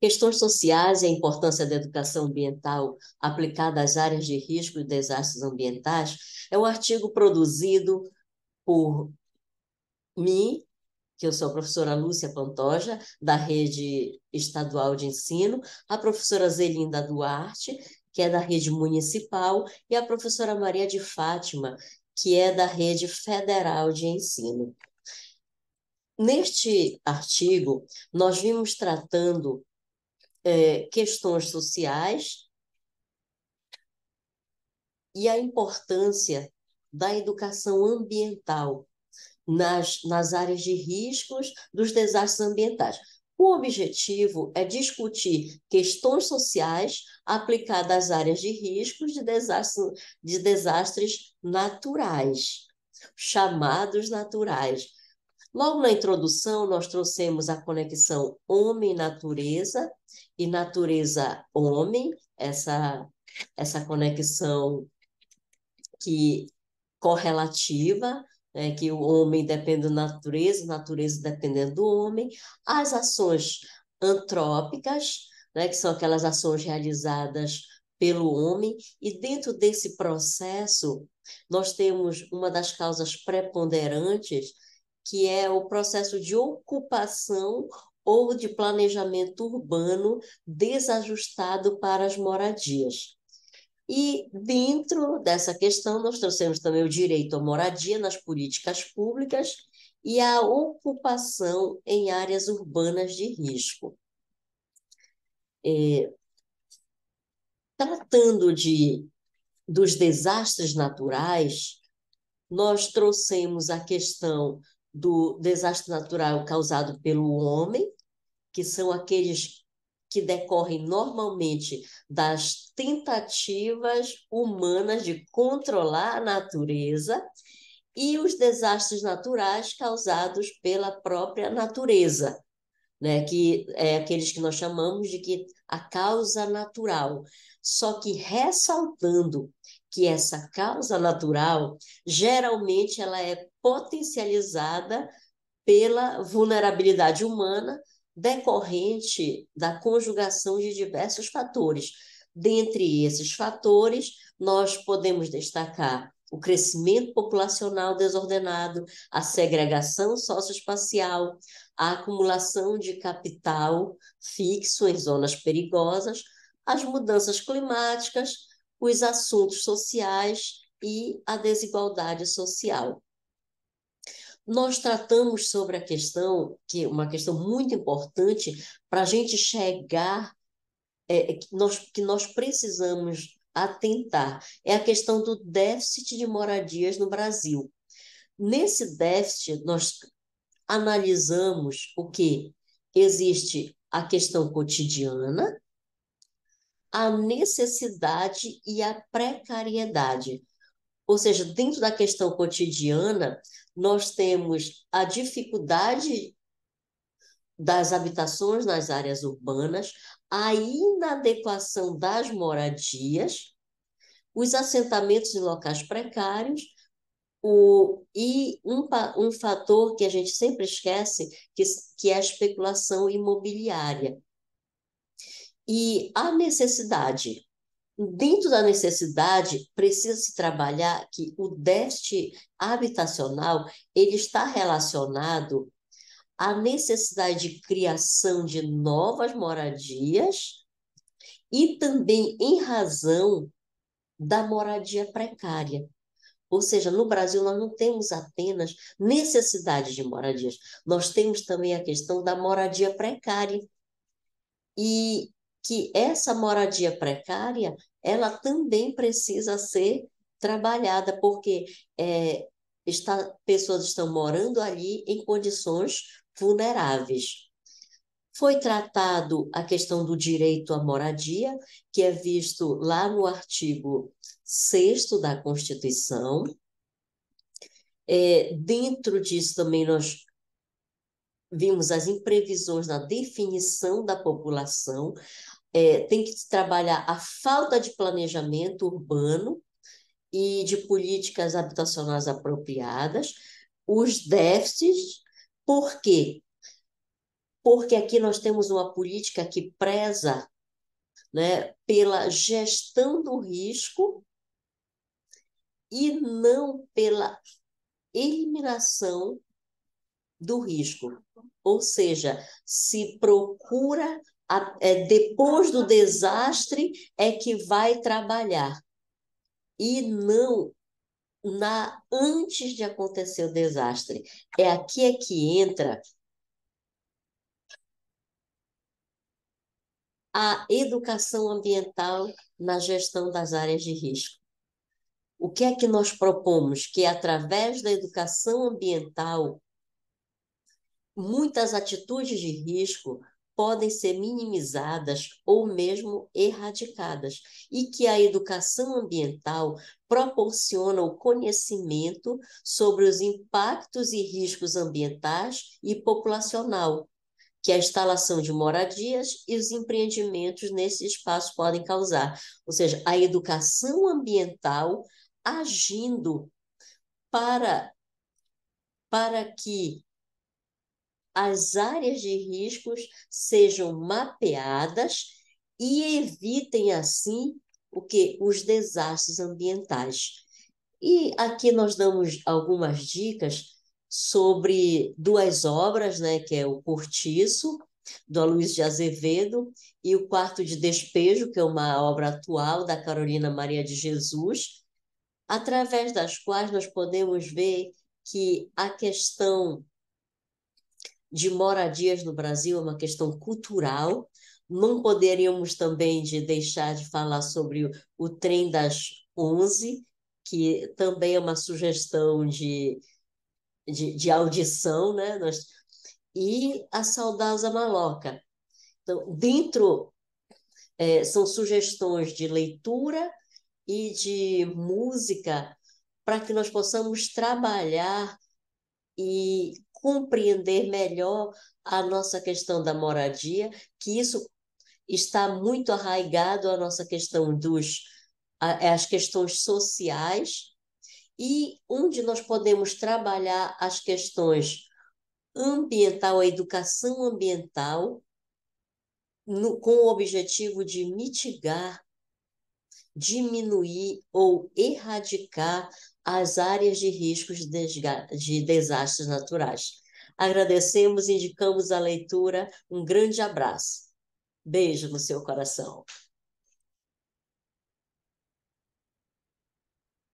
Questões sociais e a importância da educação ambiental aplicada às áreas de risco e desastres ambientais é um artigo produzido por mim, que eu sou a professora Lúcia Pantoja, da Rede Estadual de Ensino, a professora Zelinda Duarte, que é da Rede Municipal, e a professora Maria de Fátima, que é da Rede Federal de Ensino. Neste artigo, nós vimos tratando é, questões sociais e a importância da educação ambiental nas, nas áreas de riscos dos desastres ambientais. O objetivo é discutir questões sociais aplicadas às áreas de riscos de desastres, de desastres naturais, chamados naturais. Logo na introdução, nós trouxemos a conexão homem-natureza e natureza-homem, essa, essa conexão que correlativa, né, que o homem depende da natureza, natureza dependendo do homem, as ações antrópicas, né, que são aquelas ações realizadas pelo homem, e dentro desse processo, nós temos uma das causas preponderantes, que é o processo de ocupação ou de planejamento urbano desajustado para as moradias. E dentro dessa questão, nós trouxemos também o direito à moradia nas políticas públicas e a ocupação em áreas urbanas de risco. É, tratando de, dos desastres naturais, nós trouxemos a questão do desastre natural causado pelo homem, que são aqueles que decorrem normalmente das tentativas humanas de controlar a natureza e os desastres naturais causados pela própria natureza, né? que é aqueles que nós chamamos de que a causa natural. Só que ressaltando que essa causa natural, geralmente ela é potencializada pela vulnerabilidade humana decorrente da conjugação de diversos fatores. Dentre esses fatores, nós podemos destacar o crescimento populacional desordenado, a segregação socioespacial, a acumulação de capital fixo em zonas perigosas, as mudanças climáticas, os assuntos sociais e a desigualdade social nós tratamos sobre a questão, que é uma questão muito importante para a gente chegar, é, que, nós, que nós precisamos atentar, é a questão do déficit de moradias no Brasil. Nesse déficit, nós analisamos o que? Existe a questão cotidiana, a necessidade e a precariedade. Ou seja, dentro da questão cotidiana, nós temos a dificuldade das habitações nas áreas urbanas, a inadequação das moradias, os assentamentos em locais precários, o, e um, um fator que a gente sempre esquece, que, que é a especulação imobiliária. E a necessidade Dentro da necessidade, precisa-se trabalhar que o déficit habitacional ele está relacionado à necessidade de criação de novas moradias e também em razão da moradia precária. Ou seja, no Brasil nós não temos apenas necessidade de moradias, nós temos também a questão da moradia precária. E que essa moradia precária ela também precisa ser trabalhada, porque é, está, pessoas estão morando ali em condições vulneráveis. Foi tratado a questão do direito à moradia, que é visto lá no artigo 6 da Constituição. É, dentro disso também nós vimos as imprevisões na definição da população, é, tem que trabalhar a falta de planejamento urbano e de políticas habitacionais apropriadas, os déficits, por quê? porque aqui nós temos uma política que preza né, pela gestão do risco e não pela eliminação do risco. Ou seja, se procura, é, depois do desastre, é que vai trabalhar. E não na antes de acontecer o desastre. É aqui é que entra a educação ambiental na gestão das áreas de risco. O que é que nós propomos? Que através da educação ambiental, muitas atitudes de risco podem ser minimizadas ou mesmo erradicadas, e que a educação ambiental proporciona o conhecimento sobre os impactos e riscos ambientais e populacional que a instalação de moradias e os empreendimentos nesse espaço podem causar. Ou seja, a educação ambiental agindo para, para que as áreas de riscos sejam mapeadas e evitem assim o que os desastres ambientais. E aqui nós damos algumas dicas sobre duas obras, né, que é o Cortiço, do Luiz de Azevedo, e o Quarto de Despejo, que é uma obra atual da Carolina Maria de Jesus, através das quais nós podemos ver que a questão de moradias no Brasil é uma questão cultural. Não poderíamos também de deixar de falar sobre o, o trem das 11, que também é uma sugestão de, de, de audição, né? Nós, e a saudosa maloca. Então, dentro, é, são sugestões de leitura e de música para que nós possamos trabalhar e compreender melhor a nossa questão da moradia, que isso está muito arraigado à nossa questão dos as questões sociais. E onde nós podemos trabalhar as questões ambiental, a educação ambiental, no, com o objetivo de mitigar, diminuir ou erradicar as áreas de riscos de desastres naturais. Agradecemos e indicamos a leitura. Um grande abraço. Beijo no seu coração.